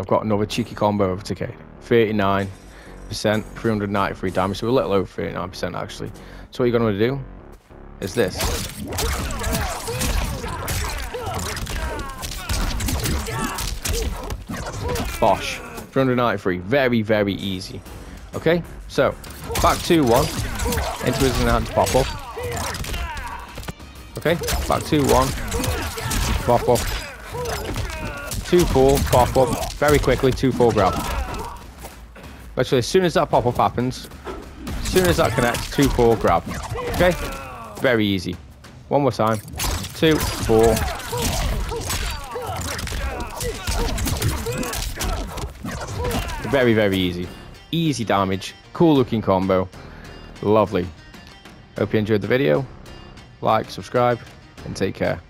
I've got another cheeky combo over Takeda. 39%, 393 damage, so a little over 39% actually. So what you're going to do is this. Bosh. 393. Very, very easy. Okay, so back to one. Into his enhanced pop up. Okay, back to one. Pop up. Two four, pop up. Very quickly, two four grab. Actually, as soon as that pop up happens, as soon as that connects, two four grab. Okay, very easy. One more time. Two, four, Very, very easy. Easy damage. Cool looking combo. Lovely. Hope you enjoyed the video. Like, subscribe, and take care.